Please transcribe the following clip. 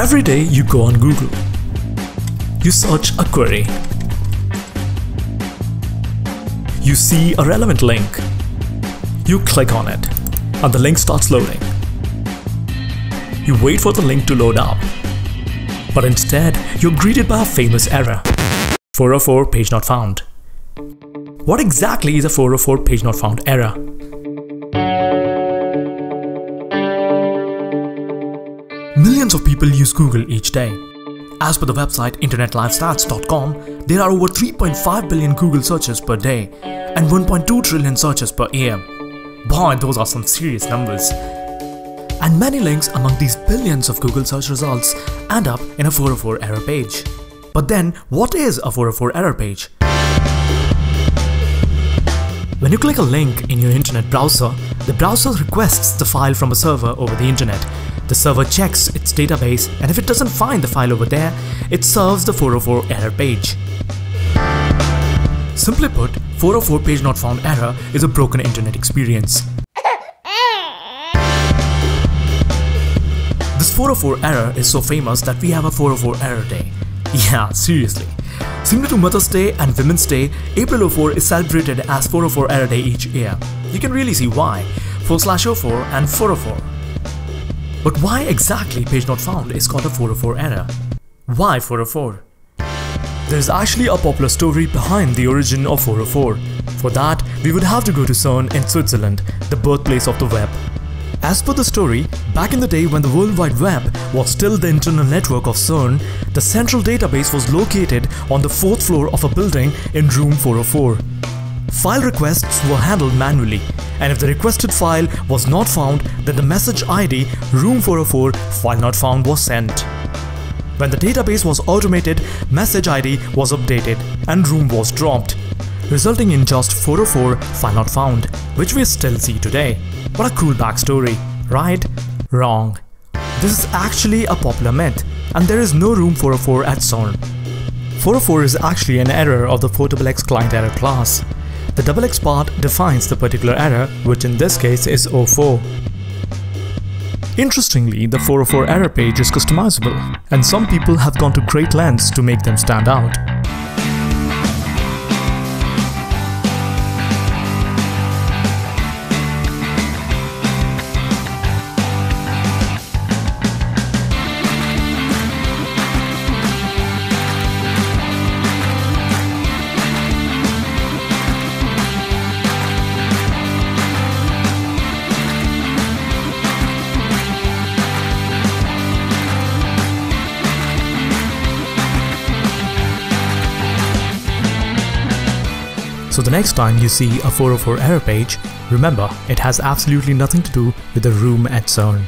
Every day you go on Google. You search a query. You see a relevant link. You click on it and the link starts loading. You wait for the link to load up. But instead, you're greeted by a famous error. 404 page not found. What exactly is a 404 page not found error? Millions of people use Google each day. As per the website internetlivestats.com, there are over 3.5 billion Google searches per day and 1.2 trillion searches per year. Boy, those are some serious numbers. And many links among these billions of Google search results end up in a 404 error page. But then, what is a 404 error page? When you click a link in your internet browser, the browser requests the file from a server over the internet the server checks its database and if it doesn't find the file over there, it serves the 404 error page. Simply put, 404 page not found error is a broken internet experience. This 404 error is so famous that we have a 404 error day. Yeah, seriously. Similar to Mother's Day and Women's Day, April 04 is celebrated as 404 error day each year. You can really see why. 4 slash 04 and 404. But why exactly page not found is called a 404 error? Why 404? There is actually a popular story behind the origin of 404. For that, we would have to go to CERN in Switzerland, the birthplace of the web. As per the story, back in the day when the World Wide Web was still the internal network of CERN, the central database was located on the fourth floor of a building in room 404. File requests were handled manually, and if the requested file was not found, then the message ID room 404 file not found was sent. When the database was automated, message ID was updated and room was dropped, resulting in just 404 file not found, which we still see today. What a cool backstory, right? Wrong. This is actually a popular myth, and there is no room 404 at CERN. 404 is actually an error of the four double X client error class. The double X part defines the particular error, which in this case is 04. Interestingly, the 404 error page is customizable, and some people have gone to great lengths to make them stand out. So the next time you see a 404 error page, remember it has absolutely nothing to do with the room at CERN.